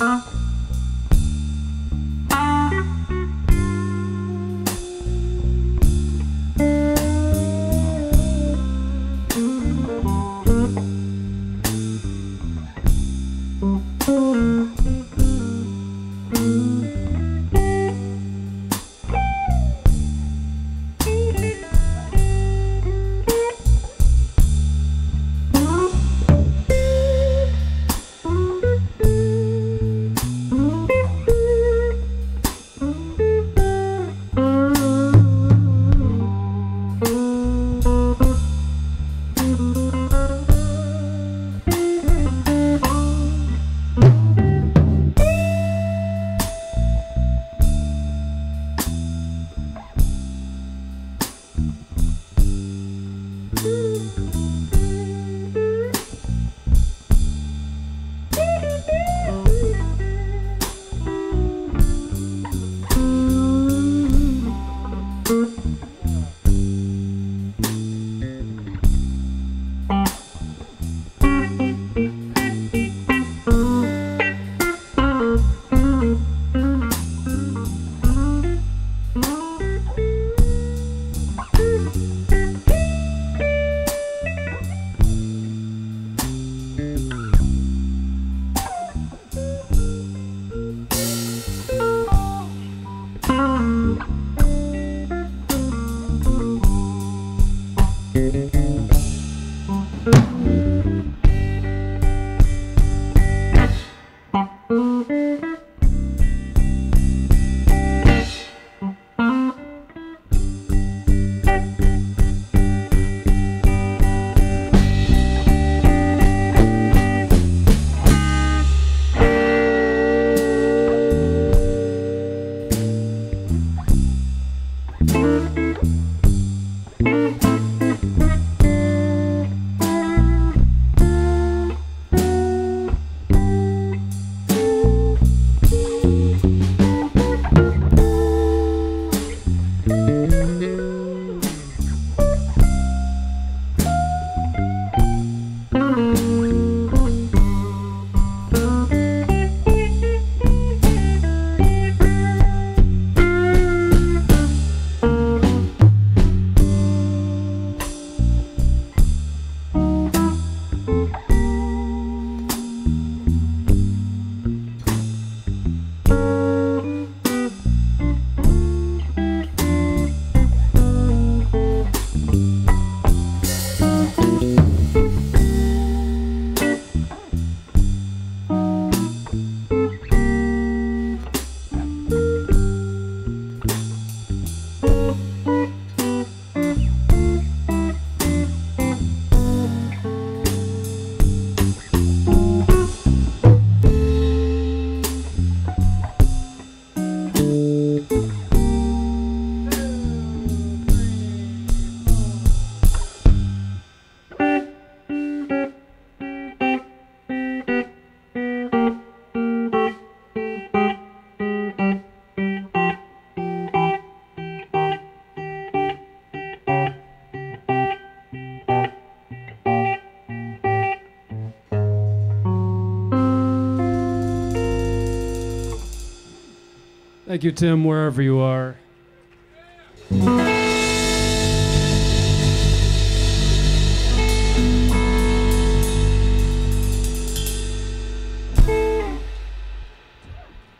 Huh? Thank you, Tim, wherever you are.